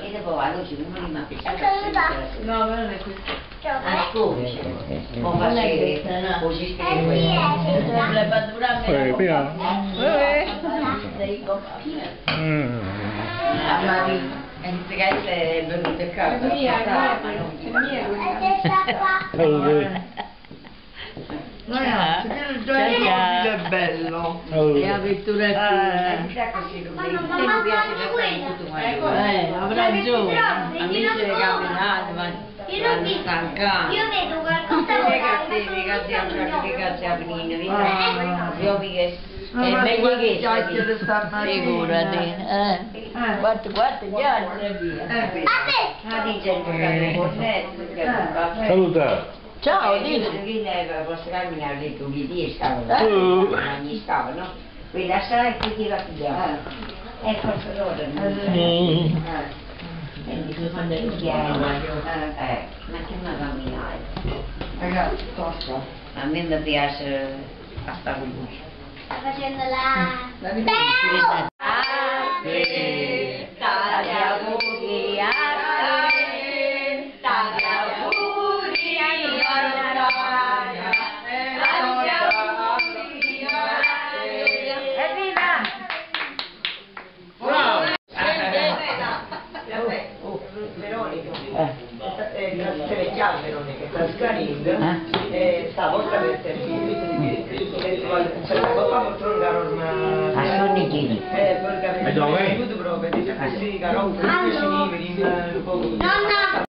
Chiede Boano se uno rimane No, non è questo. Ah, scusi. Con Valeria, così scrive. Le badurame. Eh, via. Eh. A Maria. Entregaste è venuto a casa. Mia, mia. Mia. Mia. Mia. Mia. Mia. Mia. Mia. Mia. Mia. Bello. E Salve. avventura Eh, chissà così lo vedi. Te non piace tutto quanto. Eh, avrà ragione. Amici le camminate, ma Io non vi- stanca. Io vedo qualcosa che cazzo, che cazzo, aprire, Ah. Io Ma è guarda meglio che. Figurati, eh. Eh. Quante, quante chiacchiere via. Ma che fa. Saluta. Ciao, Eh, dici. Lì lei posso camminare, ha detto che lì stavano, Uh. ma gli stavano, quella sarà e qui ti la figliava. E forse loro non Mm. E dico, quando chiaro, eh, ma che una camminare? Ragazzi, tosta. A me mi piace a sta con lui. Sta facendo la... La Eh, se le è che sta scaricando, e stavolta per servire, se la papà mostrare una... A Sonichini. Eh, perché Ma dove? avete avuto proprio, dice così, caro, un po' di un po' Nonna!